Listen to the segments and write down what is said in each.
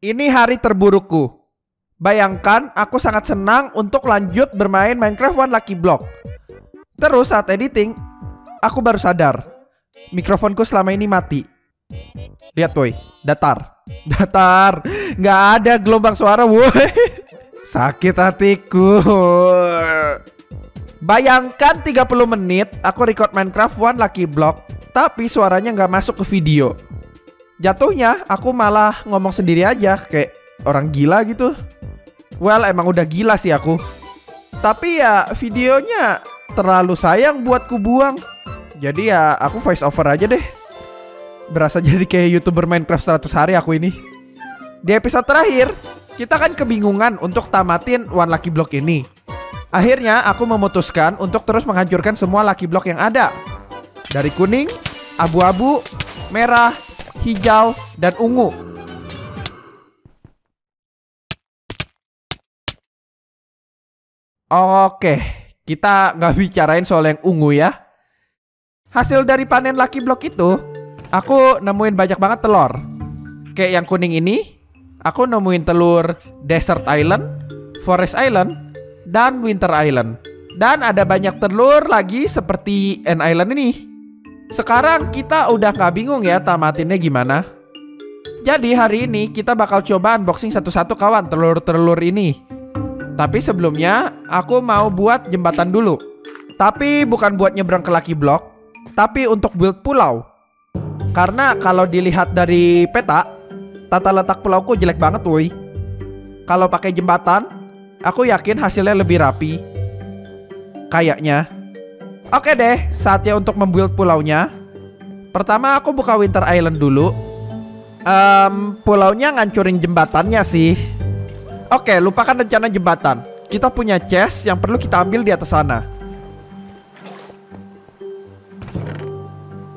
Ini hari terburukku. Bayangkan aku sangat senang untuk lanjut bermain Minecraft One Lucky Block. Terus saat editing, aku baru sadar. Mikrofonku selama ini mati. Lihat woi, datar. Datar. Nggak ada gelombang suara woi. Sakit hatiku. Bayangkan 30 menit aku record Minecraft One Lucky Block, tapi suaranya nggak masuk ke video. Jatuhnya aku malah ngomong sendiri aja kayak orang gila gitu. Well, emang udah gila sih aku. Tapi ya videonya terlalu sayang buat ku buang. Jadi ya aku voice over aja deh. Berasa jadi kayak youtuber Minecraft 100 hari aku ini. Di episode terakhir, kita kan kebingungan untuk tamatin One Lucky Block ini. Akhirnya aku memutuskan untuk terus menghancurkan semua Lucky Block yang ada. Dari kuning, abu-abu, merah, hijau, dan ungu. Oke, kita nggak bicarain soal yang ungu ya. Hasil dari panen Lucky Block itu, aku nemuin banyak banget telur. Kayak yang kuning ini, aku nemuin telur Desert Island, Forest Island, dan Winter Island. Dan ada banyak telur lagi seperti End Island ini. Sekarang kita udah nggak bingung ya tamatinnya gimana. Jadi hari ini kita bakal coba unboxing satu-satu kawan telur-telur ini. Tapi sebelumnya aku mau buat jembatan dulu. Tapi bukan buat nyebrang ke Lucky Block, tapi untuk build pulau. Karena kalau dilihat dari peta, tata letak pulauku jelek banget woi. Kalau pakai jembatan, aku yakin hasilnya lebih rapi. Kayaknya. Oke deh, saatnya untuk membuild pulaunya. Pertama aku buka Winter Island dulu. Um, pulaunya ngancurin jembatannya sih. Oke, lupakan rencana jembatan. Kita punya chest yang perlu kita ambil di atas sana.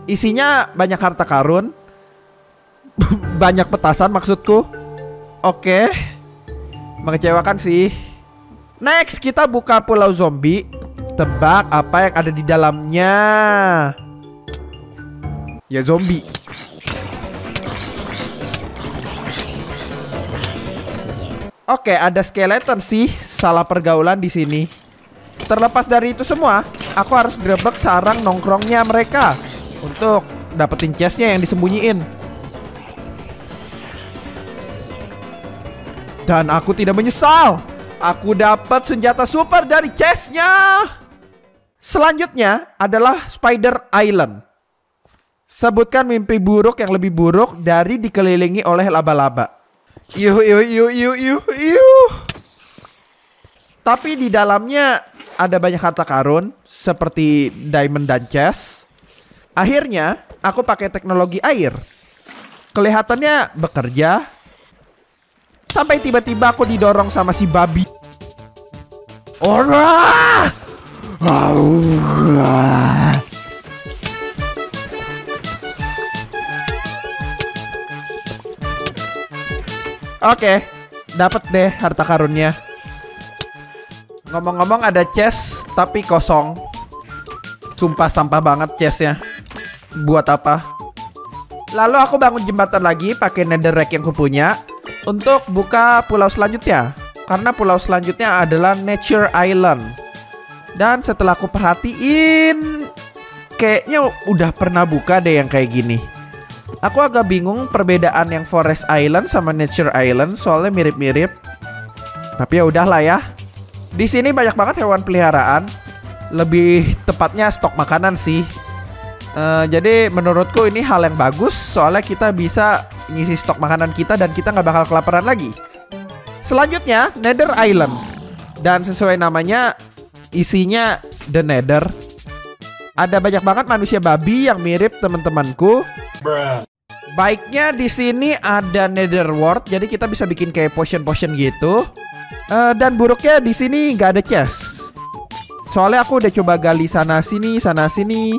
Isinya banyak harta karun. banyak petasan maksudku. Oke. Mengecewakan sih. Next, kita buka pulau zombie. Tebak apa yang ada di dalamnya. Ya zombie. Oke, ada skeleton sih. Salah pergaulan di sini. Terlepas dari itu semua, aku harus grebek sarang nongkrongnya mereka untuk dapetin chestnya yang disembunyiin. Dan aku tidak menyesal. Aku dapat senjata super dari chestnya. Selanjutnya adalah Spider Island. Sebutkan mimpi buruk yang lebih buruk dari dikelilingi oleh laba-laba. Yuh, yuh, yuh, yuh, yuh, yuh. Tapi di dalamnya ada banyak harta karun seperti diamond dan chest. Akhirnya aku pakai teknologi air. Kelihatannya bekerja. Sampai tiba-tiba aku didorong sama si babi. Ora! Oke, dapat deh harta karunnya. Ngomong-ngomong ada chest tapi kosong. Sumpah sampah banget chestnya. Buat apa? Lalu aku bangun jembatan lagi pakai netherrack yang kupunya untuk buka pulau selanjutnya. Karena pulau selanjutnya adalah Nature Island. Dan setelah aku perhatiin, kayaknya udah pernah buka deh yang kayak gini. Aku agak bingung perbedaan yang Forest Island sama Nature Island soalnya mirip-mirip. Tapi ya udahlah ya. Di sini banyak banget hewan peliharaan. Lebih tepatnya stok makanan sih. Uh, jadi menurutku ini hal yang bagus soalnya kita bisa ngisi stok makanan kita dan kita nggak bakal kelaparan lagi. Selanjutnya Nether Island dan sesuai namanya isinya The Nether. Ada banyak banget manusia babi yang mirip teman-temanku. Baiknya di sini ada Nether Ward, jadi kita bisa bikin kayak potion-potion gitu. Uh, dan buruknya di sini nggak ada chest. Soalnya aku udah coba gali sana sini, sana sini.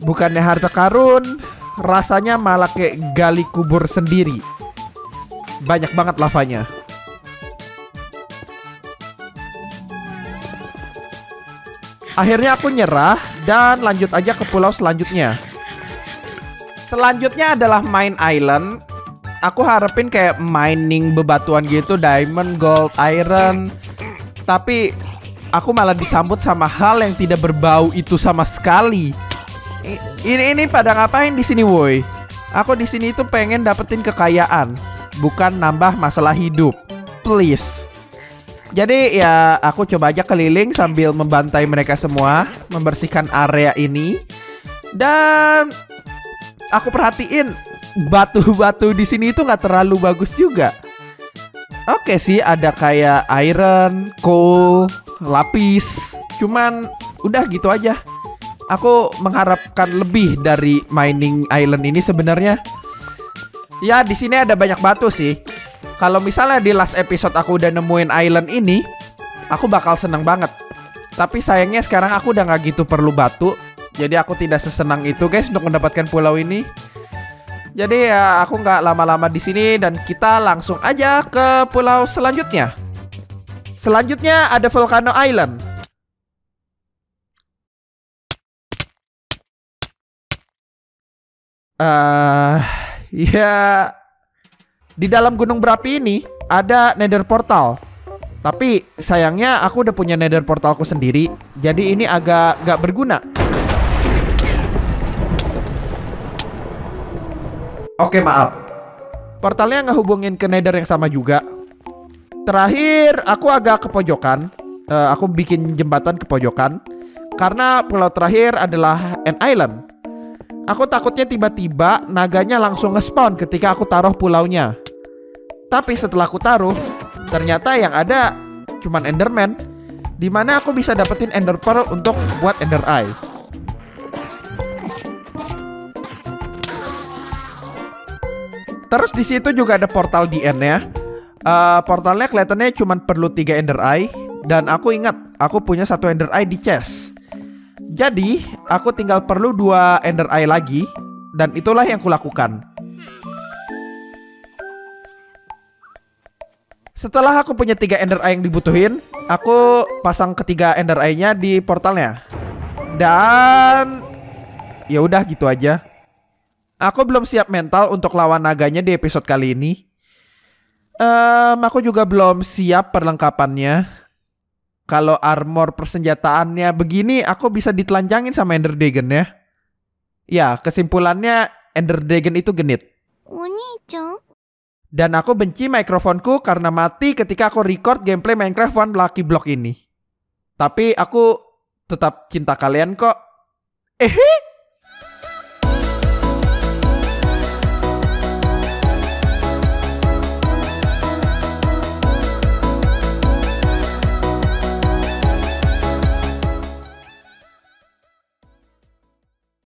Bukannya harta karun, rasanya malah kayak gali kubur sendiri. Banyak banget lavanya. Akhirnya aku nyerah dan lanjut aja ke pulau selanjutnya. Selanjutnya adalah Main Island. aku harapin kayak mining bebatuan gitu, diamond, gold, iron. Tapi aku malah disambut sama hal yang tidak berbau itu sama sekali. Ini ini pada ngapain di sini, woi? Aku di sini tuh pengen dapetin kekayaan, bukan nambah masalah hidup. Please. Jadi ya aku coba aja keliling sambil membantai mereka semua, membersihkan area ini. Dan aku perhatiin batu-batu di sini itu nggak terlalu bagus juga. Oke sih ada kayak iron, coal, lapis. Cuman udah gitu aja. Aku mengharapkan lebih dari mining island ini sebenarnya. Ya di sini ada banyak batu sih. Kalau misalnya di last episode aku udah nemuin island ini, aku bakal seneng banget. Tapi sayangnya sekarang aku udah nggak gitu perlu batu. Jadi aku tidak sesenang itu guys untuk mendapatkan pulau ini. Jadi ya aku nggak lama-lama di sini dan kita langsung aja ke pulau selanjutnya. Selanjutnya ada Volcano Island. Eh, ya di dalam gunung berapi ini ada Nether Portal. Tapi sayangnya aku udah punya Nether Portalku sendiri, jadi ini agak gak berguna. Oke maaf. Portalnya nggak hubungin ke Nether yang sama juga. Terakhir aku agak ke pojokan. Eh, aku bikin jembatan ke pojokan karena pulau terakhir adalah an island. Aku takutnya tiba-tiba naganya langsung nge-spawn ketika aku taruh pulaunya. Tapi setelah aku taruh, ternyata yang ada cuman Enderman. Di mana aku bisa dapetin Ender Pearl untuk buat Ender Eye. Terus di situ juga ada portal di end ya. Eh, portalnya kelihatannya cuma perlu 3 Ender Eye dan aku ingat aku punya satu Ender Eye di chest. Jadi, aku tinggal perlu dua Ender Eye lagi dan itulah yang kulakukan. Setelah aku punya tiga Ender Eye yang dibutuhin, aku pasang ketiga Ender Eye-nya di portalnya. Dan ya udah gitu aja. Aku belum siap mental untuk lawan naganya di episode kali ini. Ehm, aku juga belum siap perlengkapannya. Kalau armor persenjataannya begini, aku bisa ditelanjangin sama Ender Dragon ya. Ya, kesimpulannya Ender Dragon itu genit. Dan aku benci mikrofonku karena mati ketika aku record gameplay Minecraft One Lucky Block ini. Tapi aku tetap cinta kalian kok. Eh?